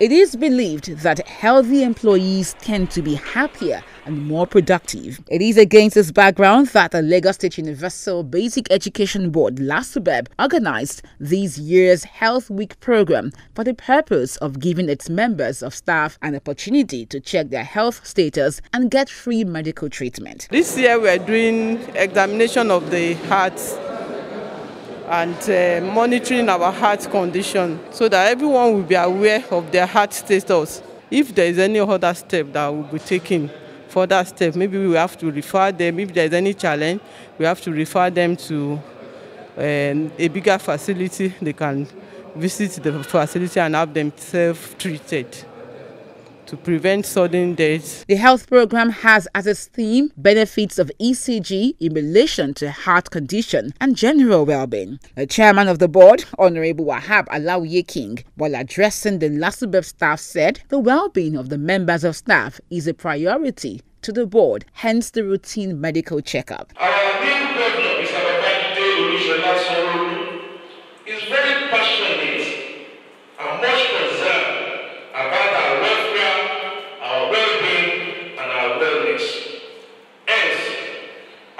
It is believed that healthy employees tend to be happier and more productive. It is against this background that the Lagos State Universal Basic Education Board, LASUBEB, organized this year's Health Week program for the purpose of giving its members of staff an opportunity to check their health status and get free medical treatment. This year we are doing examination of the heart and uh, monitoring our heart condition so that everyone will be aware of their heart status. If there is any other step that will be taken, further step, maybe we have to refer them. If there is any challenge, we have to refer them to uh, a bigger facility. They can visit the facility and have them self-treated to prevent sudden deaths. The health program has as its theme benefits of ECG in relation to heart condition and general well-being. The chairman of the board, Honorable Wahab Alawiye King, while addressing the LASUBEB staff said the well-being of the members of staff is a priority to the board, hence the routine medical checkup.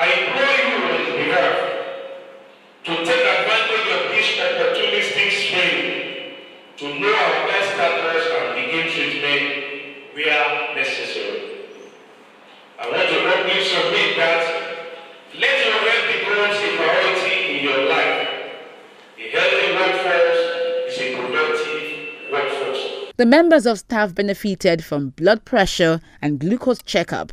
I implore you on his behalf to take advantage of this opportunistic spring to know our best status and begin treatment where necessary. I want to openly submit that let your health become a priority in your life. A healthy workforce is a productive workforce. The members of staff benefited from blood pressure and glucose checkup.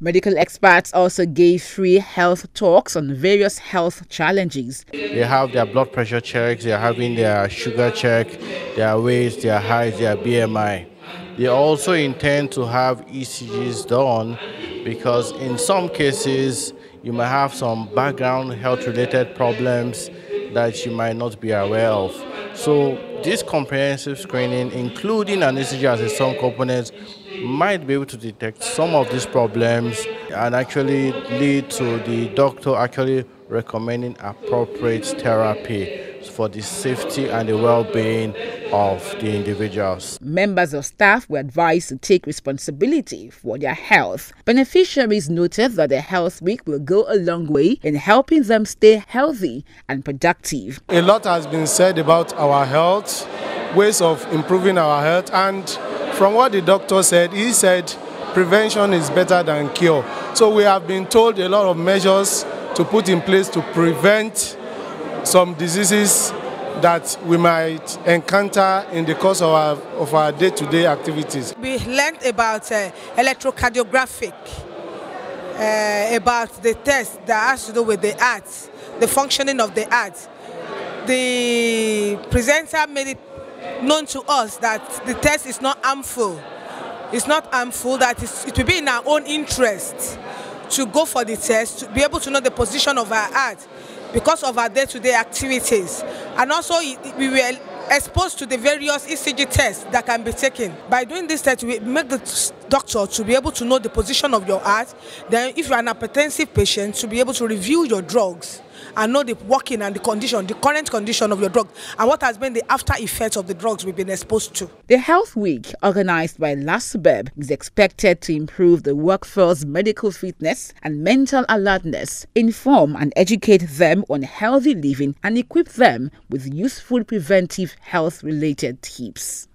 Medical experts also gave free health talks on various health challenges. They have their blood pressure checks, they're having their sugar check, their weight, their height, their BMI. They also intend to have ECGs done because in some cases you might have some background health related problems that you might not be aware of. So this comprehensive screening, including an ECG as a some component, might be able to detect some of these problems and actually lead to the doctor actually recommending appropriate therapy for the safety and the well-being of the individuals. Members of staff were advised to take responsibility for their health. Beneficiaries noted that the Health Week will go a long way in helping them stay healthy and productive. A lot has been said about our health, ways of improving our health, and from what the doctor said, he said prevention is better than cure. So we have been told a lot of measures to put in place to prevent some diseases that we might encounter in the course of our, of our day-to-day activities. We learned about uh, electrocardiographic, uh, about the test that has to do with the heart, the functioning of the heart. The presenter made it known to us that the test is not harmful. It's not harmful, that it will be in our own interest to go for the test, to be able to know the position of our heart because of our day-to-day -day activities. And also we were exposed to the various ECG tests that can be taken. By doing this test, we make the doctor to be able to know the position of your heart. Then if you're an hypertensive patient, to be able to review your drugs and know the working and the condition, the current condition of your drug, and what has been the after effects of the drugs we've been exposed to. The Health Week, organized by LASUBEB, is expected to improve the workforce medical fitness and mental alertness, inform and educate them on healthy living, and equip them with useful preventive health related tips.